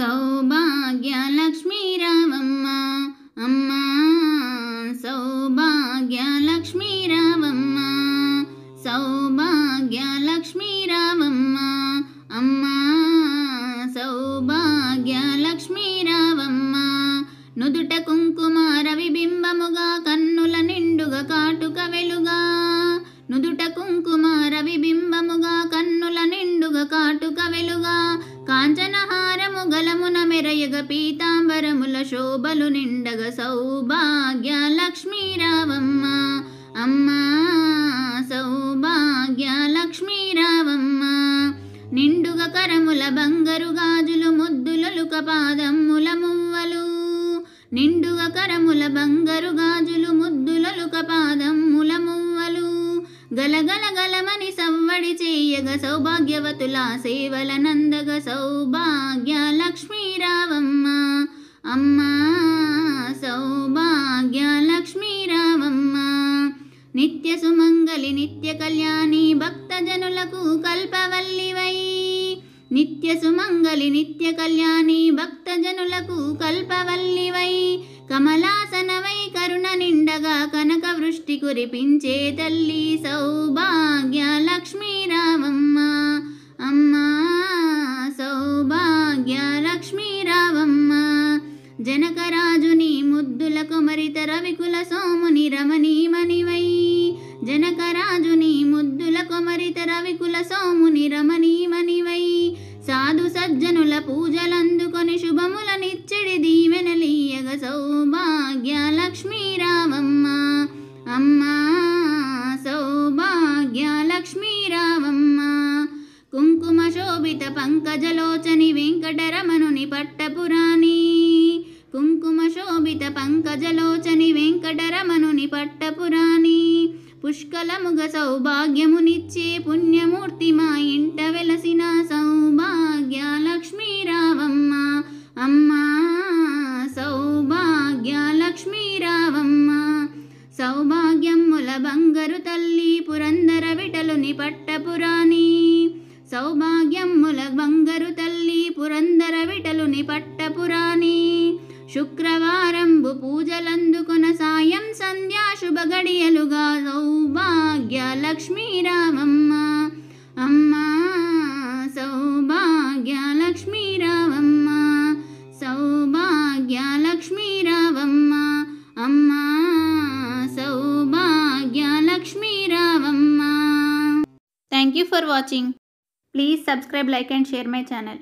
సౌభాగ్య లక్ష్మీరావమ్మ అమ్మ సౌభాగ్య లక్ష్మీరావమ్మ సౌభాగ్య లక్ష్మీరావమ్మ అమ్మ సౌభాగ్య లక్ష్మీరావమ్మ నుదుట కుంకుమ రవిబింబముగా కన్నుల నిండుగా కాటుక వెలుగా. నుదుట కుంకుమ రవిబింబముగా కన్నుల నిండుగా కాటుక వెలుగా. కాంచనహారము గలమున మెరయగ పీతాంబరముల శోభలు నిండగ సౌభాగ్య లక్ష్మీరావమ్మ అమ్మా సౌభాగ్య లక్ష్మీరావమ్మ నిండుగ కరముల బంగరు గాజులు ముద్దులలుక పాదమ్ముల మువ్వలు. నిండుగ కరముల బంగరు గాజులు ముద్దులలుక పాదమ్ముల మువ్వలు. గలగల గల సవ్వడి చేయగ సౌభాగ్యవతుల సేవల నందగ సౌభాగ్య లక్ష్మీరావమ్మ అమ్మా సౌభాగ్య లక్ష్మీరావమ్మ నిత్య సుమంగలి నిత్య కళ్యాణి భక్తజనులకు కల్పవల్లివై నిత్య సుమంగలి నిత్య కళ్యాణి భక్తజనులకు కల్పవల్లివై కమలాసనవై కరుణ నిండగా కనక వృష్టి కురిపించే తల్లి సౌభాగ్య సౌభాగ్య రావమ్మ జనకరాజుని ముద్దుల కుమరిత రవికుల సోముని రమణీమణివై జనకరాజుని ముద్దుల కుమరిత రవికుల సోముని రమణీమణివై సాధు సజ్జనుల పూజలందుకొని శుభములని శోభిత పంకజలోచని వెంకటరమణుని పట్టపురాణి. కుంకుమ శోభిత పంకజలోచని వెంకటరమణుని పట్టపురాణి. పుష్కలముగ సౌభాగ్యమునిచ్చే పుణ్యమూర్తి మా ఇంట వెలసిన సౌభాగ్య లక్ష్మీరావమ్మ అమ్మా సౌభాగ్య లక్ష్మీరావమ్మ సౌభాగ్యం సౌభాగ్యముల బంగరు తల్లి పురందర విటలుని పట్టపురాణి. సౌభాగ్యముల బంగరు తల్లి పురందర విటలుని పట్టపురాణి. శుక్రవారంబు పూజలందుకున సాయం సంధ్యా శుభ గడియలుగా సౌభాగ్య లక్ష్మీ రామమ్మ. అమ్మా సౌభాగ్య లక్ష్మీ రావమ్మ సౌభాగ్య లక్ష్మీ రావమ్మ అమ్మా సౌభాగ్య లక్ష్మీ రావమ్మ thank you for watching please subscribe like and share my channel